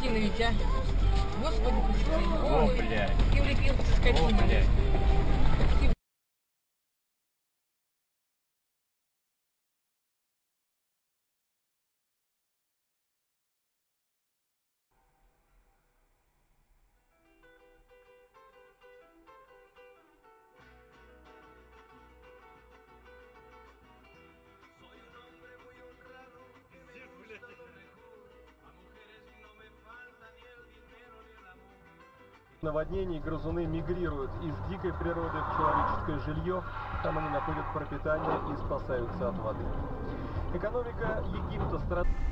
Константинович, а? Господи. О, блядь. И влепился О, скотина. блядь. Наводнений грызуны мигрируют из дикой природы в человеческое жилье. Там они находят пропитание и спасаются от воды. Экономика Египта страдает.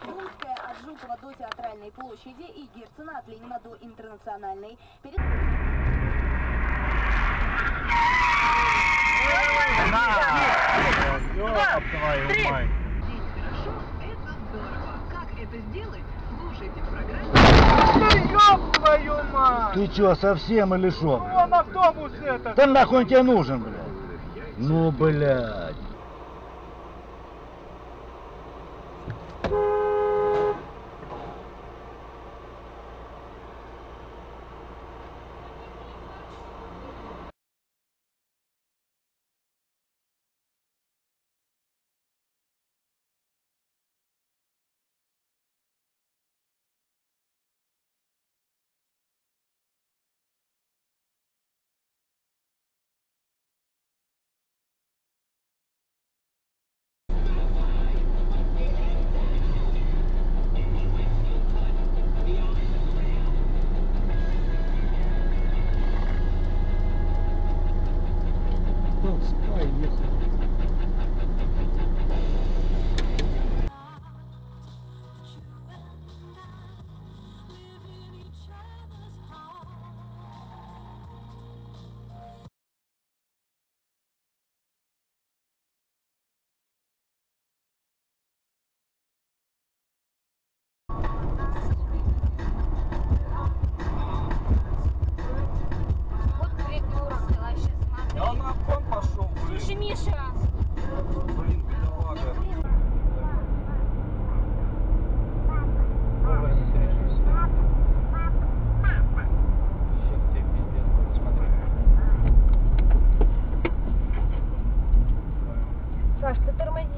Фрунзе от Жукова до Театральной площади и Герцена от Ленина до Интернациональной. Перед... Хорошо, это здорово. Как это сделать? Слушайте в программе. твою мать! Ты чё, совсем или шо? Вон автобус этот! Да нахуй тебе нужен, блядь? Ну, блядь.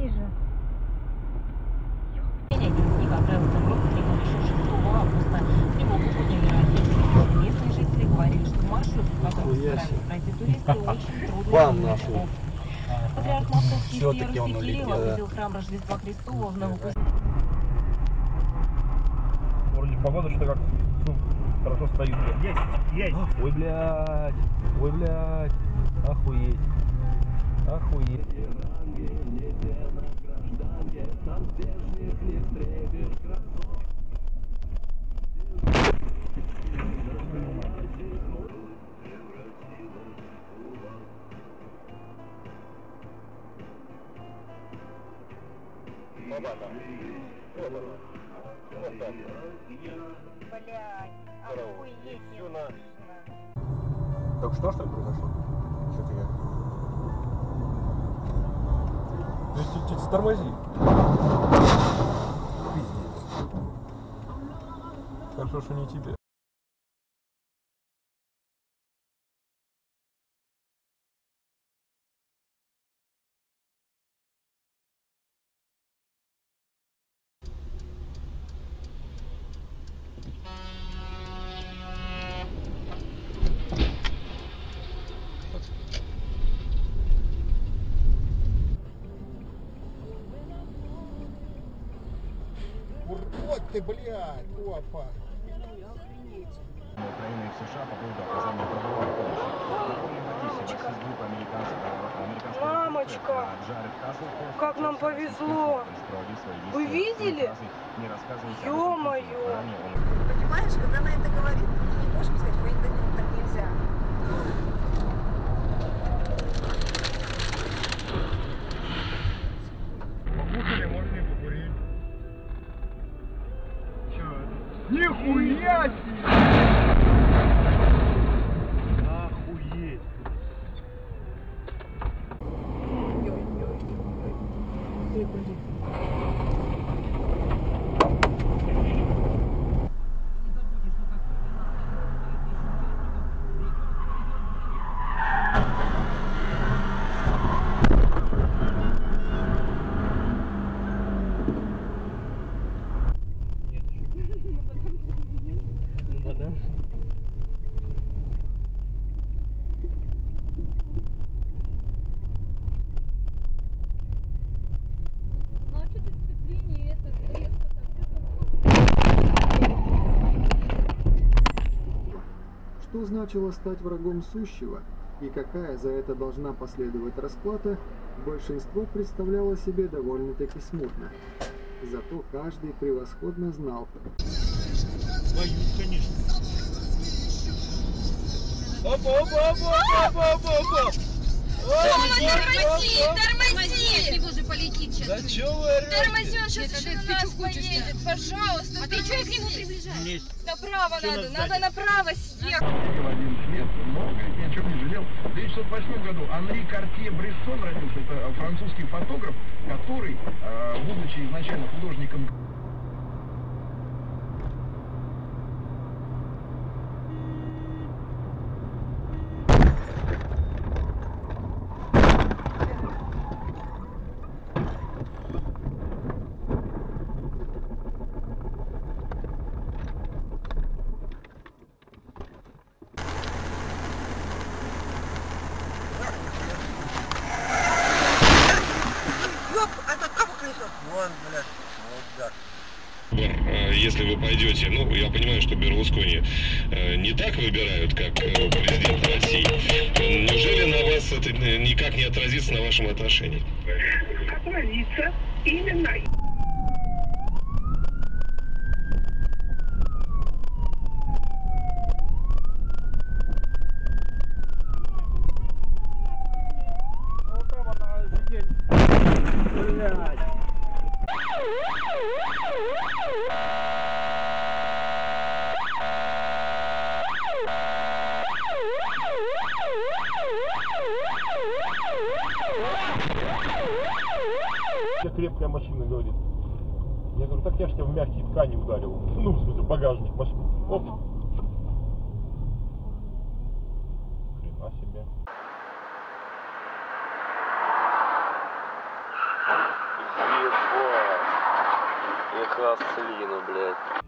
Трудный. Вам. Патриарх Московский Всё-таки Северский он улетел, осудил храм Рождества Христова в Новокузнецке. Вроде погода что как ну, хорошо стоит. Есть, есть. Ой, блядь. Ой, блядь. Охуеть. Охуеть. Блядь, охуеть. Только что, что ли, произошло? Что-то я... Чуть тормози. Пиздец. Хорошо, что не тебе. Ты, блядь, опа. Украины и США по поводу оказания правовой помощи. Напомним, группы американцев, Мамочка, Джаред Хаслхоф как нам повезло. Вы видели? фразой «Не рассказывайте об этом Ё-моё. никому». Ранее он Понимаешь, когда она это говорит, ты не можешь сказать, ой, да нет, так нельзя. Покушали, можно и покурить. Чё это? Нихуя себе! Охуеть! Ну а что ты сцепление это резко Что значило стать врагом сущего и какая за это должна последовать расплата, большинство представляло себе довольно-таки смутно. Зато каждый превосходно знал. Боюсь, конечно. Опа, опа, опа, опа, опа, опа! Тормози, тормози! Его же полетит сейчас. Да чё вы орёте? Тормози, он сейчас еще на нас поедет. Пожалуйста, А ты что к нему приближаешь? Направо надо, надо направо съехать. 11 лет, но говорит, ни о чем не жалел. В 1908 году Анри Картье Брессон родился, это французский фотограф, который, э, будучи изначально художником Ёп, это как колесо? Вон, блядь, вот так. Э, Если вы пойдете, ну, я понимаю, что Берлускони э, не так выбирают, как э, президента России. Неужели на вас это никак не отразится на вашем отношении? Отразится именно Ну там она сидеть. Блядь. тебя крепкая машина, говорит. Я говорю, так я ж тебя в мягкие ткани ударил. Ну, в смысле, багажник машины. Оп. Хрена себе. Ебать. Яка слина, блядь.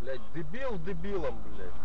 Блядь, дебил дебилом, блядь.